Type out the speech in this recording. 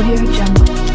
Audio Jungle.